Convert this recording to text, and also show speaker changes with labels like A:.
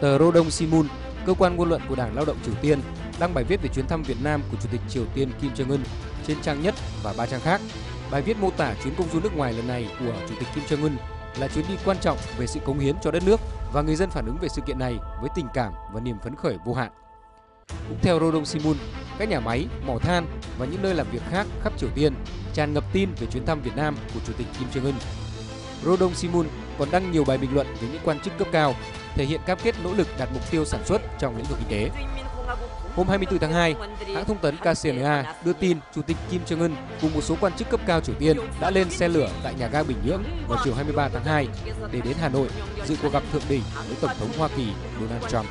A: Tờ Rodong Sinmun, cơ quan ngôn luận của Đảng Lao động Triều Tiên, đăng bài viết về chuyến thăm Việt Nam của Chủ tịch Triều Tiên Kim Jong Un trên trang nhất và ba trang khác. Bài viết mô tả chuyến công du nước ngoài lần này của Chủ tịch Kim Jong Un là chuyến đi quan trọng về sự cống hiến cho đất nước và người dân phản ứng về sự kiện này với tình cảm và niềm phấn khởi vô hạn. Cũng theo Rodong Sinmun, các nhà máy, mỏ than và những nơi làm việc khác khắp Triều Tiên tràn ngập tin về chuyến thăm Việt Nam của Chủ tịch Kim Jong Un. Rodong Sinmun còn đăng nhiều bài bình luận với những quan chức cấp cao, thể hiện cam kết nỗ lực đạt mục tiêu sản xuất trong lĩnh vực kinh tế. Hôm 24 tháng 2, hãng thông tấn KCNA đưa tin Chủ tịch Kim Jong Un cùng một số quan chức cấp cao Triều Tiên đã lên xe lửa tại nhà ga Bình Nhưỡng vào chiều 23 tháng 2 để đến Hà Nội dự cuộc gặp thượng đỉnh với Tổng thống Hoa Kỳ Donald Trump.